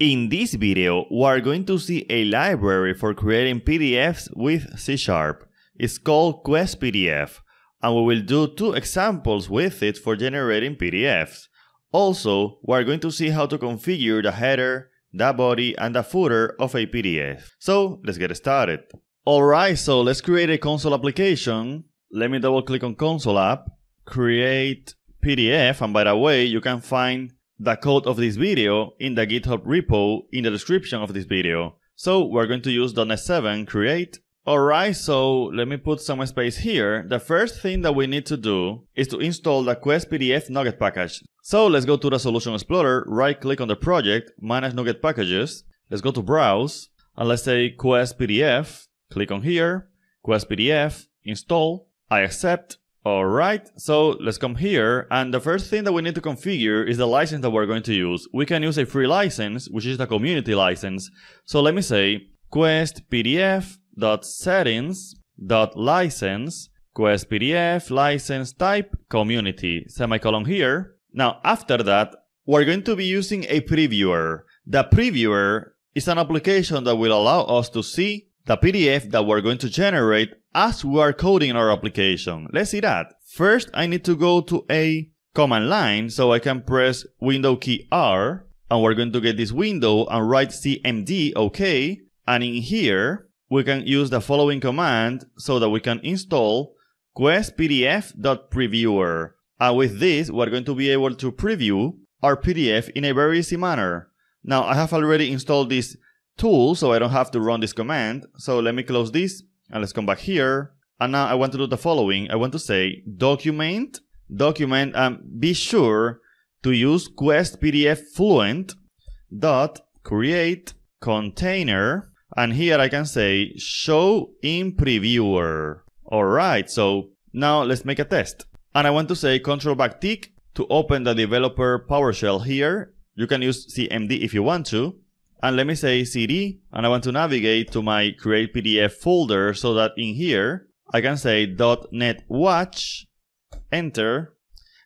In this video, we are going to see a library for creating PDFs with C Sharp. It's called Quest PDF, and we will do two examples with it for generating PDFs. Also, we are going to see how to configure the header, the body, and the footer of a PDF. So, let's get started. Alright, so let's create a console application. Let me double click on console app, create PDF, and by the way, you can find the code of this video in the GitHub repo in the description of this video. So we're going to use .NET 7 create. Alright, so let me put some space here. The first thing that we need to do is to install the Quest PDF NuGet package. So let's go to the Solution Explorer, right click on the project, manage NuGet packages. Let's go to browse and let's say Quest PDF. Click on here, Quest PDF, install. I accept Alright, so let's come here and the first thing that we need to configure is the license that we're going to use. We can use a free license, which is the community license. So let me say quest pdf.settings.license quest pdf license type community semicolon here. Now after that, we're going to be using a previewer. The previewer is an application that will allow us to see the PDF that we're going to generate as we are coding our application. Let's see that. First, I need to go to a command line so I can press window key R and we're going to get this window and write cmd OK. And in here, we can use the following command so that we can install quest pdf.previewer. And with this, we're going to be able to preview our PDF in a very easy manner. Now, I have already installed this tool, so I don't have to run this command. So let me close this and let's come back here. And now I want to do the following. I want to say document, document, and be sure to use quest PDF fluent dot create container. And here I can say show in previewer. Alright, so now let's make a test. And I want to say control back tick to open the developer PowerShell here. You can use CMD if you want to and let me say cd and I want to navigate to my create PDF folder so that in here I can say .NET watch enter.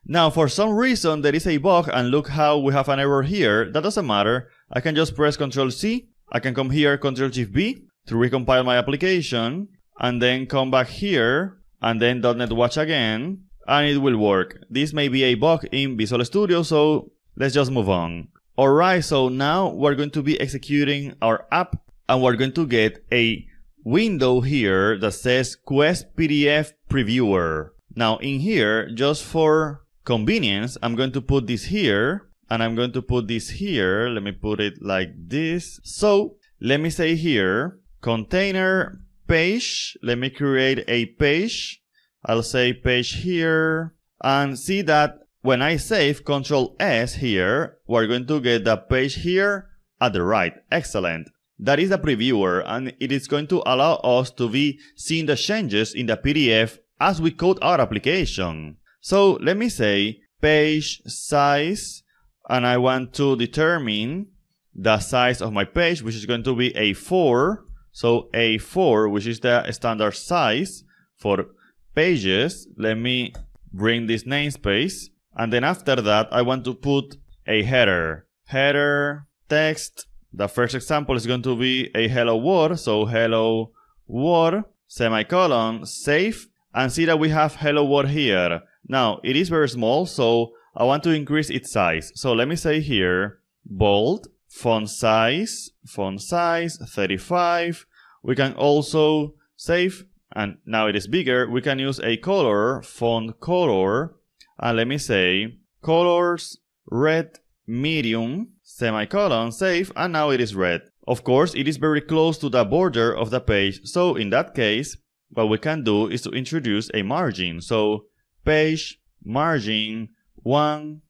Now for some reason there is a bug and look how we have an error here. That doesn't matter. I can just press ctrl C. I can come here ctrl shift B to recompile my application and then come back here and then .NET watch again and it will work. This may be a bug in Visual Studio so let's just move on Alright, so now we're going to be executing our app and we're going to get a window here that says Quest PDF Previewer. Now in here, just for convenience, I'm going to put this here and I'm going to put this here. Let me put it like this. So let me say here, container page. Let me create a page. I'll say page here and see that when I save Control S here, we're going to get the page here at the right. Excellent. That is the previewer and it is going to allow us to be seeing the changes in the PDF as we code our application. So let me say page size and I want to determine the size of my page which is going to be A4. So A4 which is the standard size for pages. Let me bring this namespace and then after that, I want to put a header. Header, text. The first example is going to be a hello world. So hello world, semicolon, save. And see that we have hello world here. Now, it is very small, so I want to increase its size. So let me say here, bold, font size, font size, 35. We can also save, and now it is bigger. We can use a color, font color, and let me say colors red medium semicolon save and now it is red. Of course it is very close to the border of the page so in that case what we can do is to introduce a margin. So page margin 1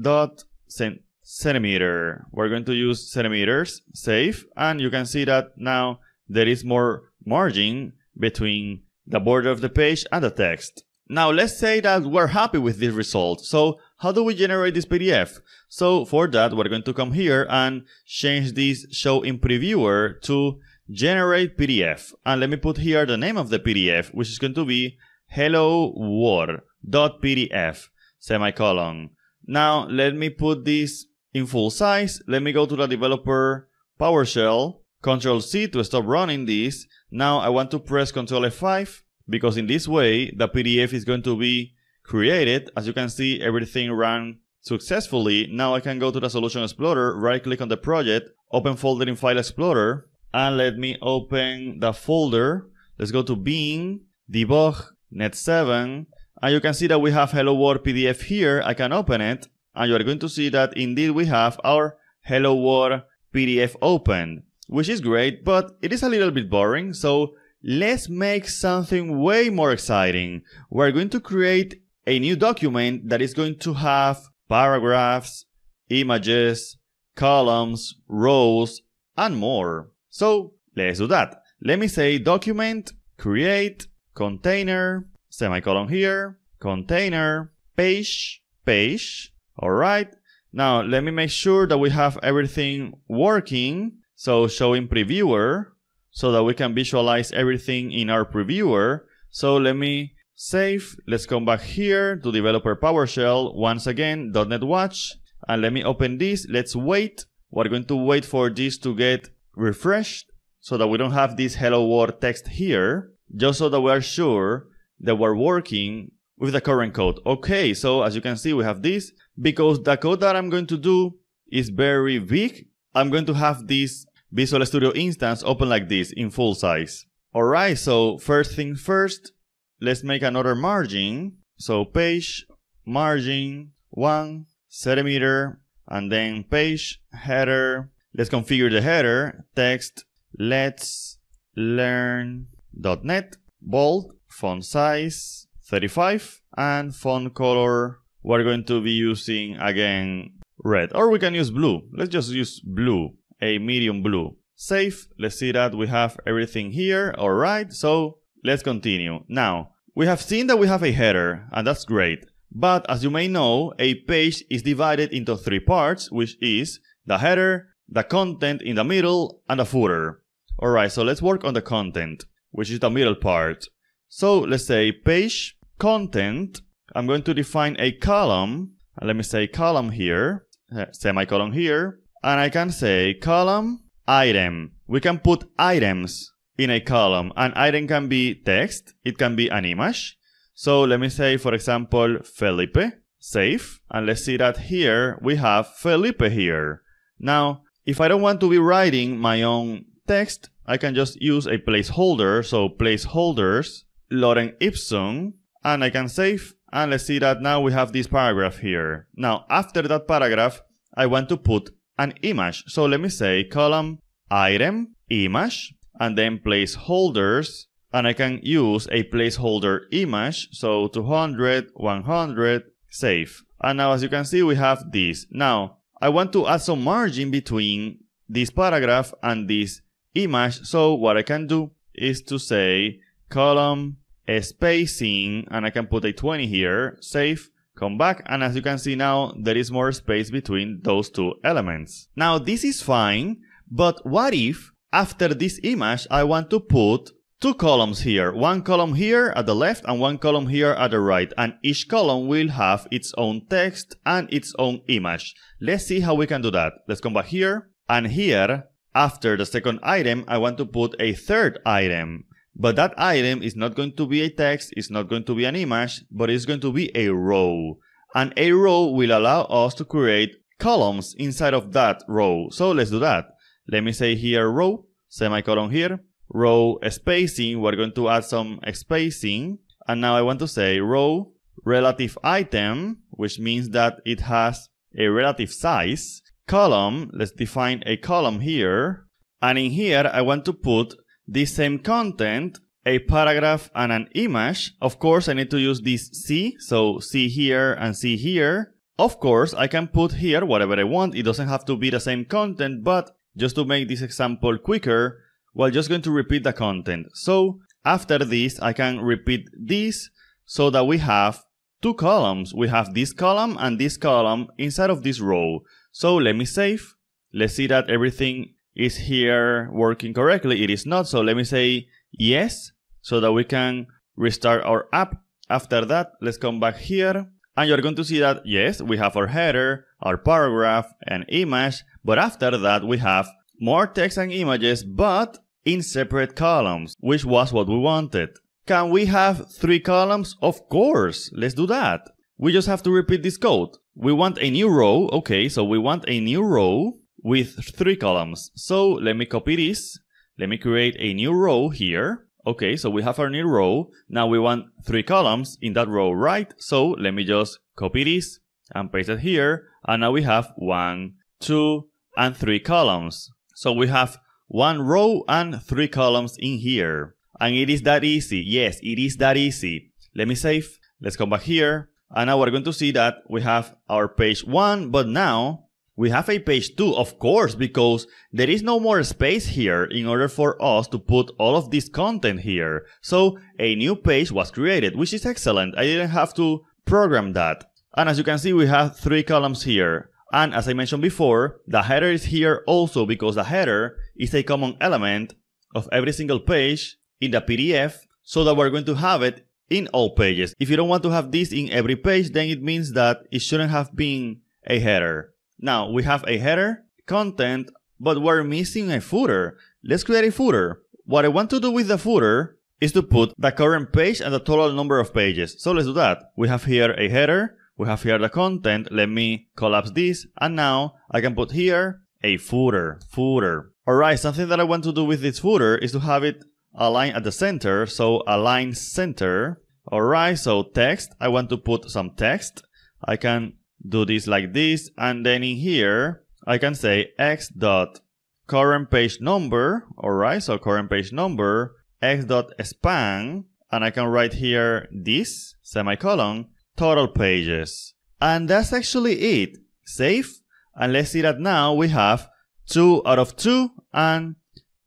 dot cent centimeter. We're going to use centimeters, save, and you can see that now there is more margin between the border of the page and the text. Now let's say that we're happy with this result. So how do we generate this PDF? So for that, we're going to come here and change this show in previewer to generate PDF. And let me put here the name of the PDF, which is going to be hello world.pdf semicolon. Now let me put this in full size. Let me go to the developer PowerShell, Control C to stop running this. Now I want to press Control F5 because in this way the PDF is going to be created. As you can see, everything ran successfully. Now I can go to the Solution Explorer, right click on the project, open folder in File Explorer, and let me open the folder. Let's go to bin, Debug, Net7, and you can see that we have Hello World PDF here. I can open it, and you are going to see that indeed we have our Hello World PDF open, which is great, but it is a little bit boring. So let's make something way more exciting. We're going to create a new document that is going to have paragraphs, images, columns, rows, and more. So let's do that. Let me say document, create, container, semicolon here, container, page, page. All right. Now let me make sure that we have everything working. So showing previewer so that we can visualize everything in our previewer. So let me save. Let's come back here to developer PowerShell. Once again, .NET Watch. And let me open this. Let's wait. We're going to wait for this to get refreshed so that we don't have this hello world text here. Just so that we are sure that we're working with the current code. Okay, so as you can see, we have this. Because the code that I'm going to do is very big, I'm going to have this Visual Studio instance open like this in full size. Alright, so first thing first, let's make another margin. So page, margin, 1 centimeter, and then page, header. Let's configure the header, text, let's learn.net, bold, font size 35, and font color, we're going to be using again red, or we can use blue. Let's just use blue, a medium blue. Save, let's see that we have everything here, alright, so let's continue. Now, we have seen that we have a header, and that's great. But as you may know, a page is divided into three parts, which is the header, the content in the middle, and the footer. Alright, so let's work on the content, which is the middle part. So let's say page content. I'm going to define a column, let me say column here, uh, semicolon here, and I can say column item. We can put items in a column. An item can be text, it can be an image. So let me say, for example, Felipe, save. And let's see that here we have Felipe here. Now, if I don't want to be writing my own text, I can just use a placeholder. So placeholders, lorem ipsum, and I can save. And let's see that now we have this paragraph here. Now, after that paragraph, I want to put an image. So let me say column item image and then placeholders and I can use a placeholder image. So 200, 100, save. And now as you can see, we have this. Now I want to add some margin between this paragraph and this image. So what I can do is to say column spacing and I can put a 20 here, save, come back and as you can see now there is more space between those two elements. Now this is fine, but what if after this image I want to put two columns here, one column here at the left and one column here at the right and each column will have its own text and its own image. Let's see how we can do that. Let's come back here and here after the second item I want to put a third item. But that item is not going to be a text, it's not going to be an image, but it's going to be a row. And a row will allow us to create columns inside of that row. So let's do that. Let me say here row, semicolon here, row spacing, we're going to add some spacing. And now I want to say row relative item, which means that it has a relative size. Column, let's define a column here. And in here, I want to put the same content, a paragraph and an image. Of course, I need to use this C, so C here and C here. Of course, I can put here whatever I want. It doesn't have to be the same content, but just to make this example quicker, we're just going to repeat the content. So after this, I can repeat this so that we have two columns. We have this column and this column inside of this row. So let me save. Let's see that everything is here working correctly? It is not. So let me say yes, so that we can restart our app. After that, let's come back here And you're going to see that, yes, we have our header, our paragraph, and image, but after that we have more text and images, but in separate columns, which was what we wanted. Can we have three columns? Of course, let's do that. We just have to repeat this code. We want a new row, okay, so we want a new row with three columns. So let me copy this. Let me create a new row here. Okay, so we have our new row. Now we want three columns in that row, right? So let me just copy this and paste it here. And now we have one, two, and three columns. So we have one row and three columns in here. And it is that easy. Yes, it is that easy. Let me save. Let's come back here. And now we're going to see that we have our page one, but now we have a page 2, of course, because there is no more space here in order for us to put all of this content here. So a new page was created, which is excellent. I didn't have to program that. And as you can see, we have three columns here. And as I mentioned before, the header is here also because the header is a common element of every single page in the PDF so that we're going to have it in all pages. If you don't want to have this in every page, then it means that it shouldn't have been a header. Now we have a header, content, but we're missing a footer. Let's create a footer. What I want to do with the footer is to put the current page and the total number of pages. So let's do that. We have here a header, we have here the content. Let me collapse this. And now I can put here a footer, footer. Alright, something that I want to do with this footer is to have it align at the center. So align center. Alright, so text. I want to put some text. I can do this like this and then in here I can say x dot current page number alright so current page number x dot span and I can write here this semicolon total pages. And that's actually it. Save and let's see that now we have 2 out of 2 and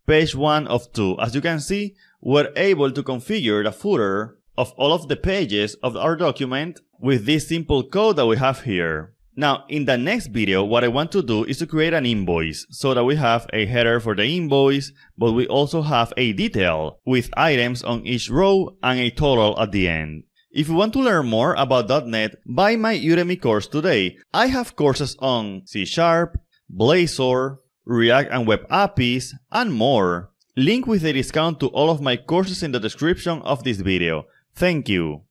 page 1 of 2 as you can see we're able to configure the footer of all of the pages of our document with this simple code that we have here. Now, in the next video, what I want to do is to create an invoice so that we have a header for the invoice, but we also have a detail with items on each row and a total at the end. If you want to learn more about .NET, buy my Udemy course today. I have courses on C Sharp, Blazor, React and Web APIs, and more. Link with a discount to all of my courses in the description of this video. Thank you.